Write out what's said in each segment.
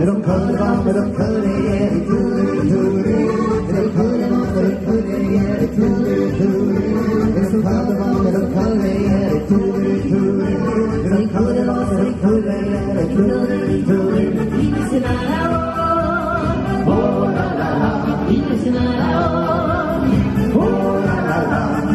Little curly, little curly.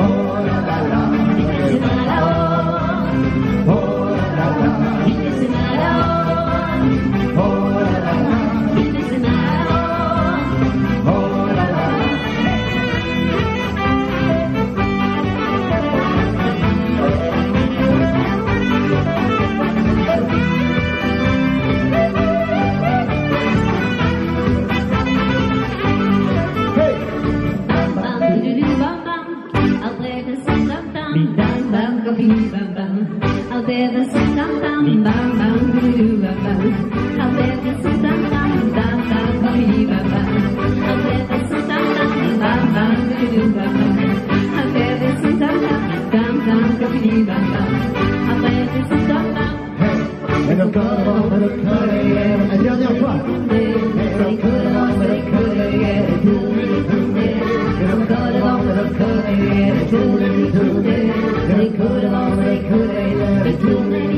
Oh ever see.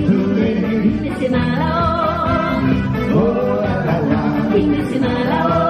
Kimisi malao, oh la la la. Kimisi malao.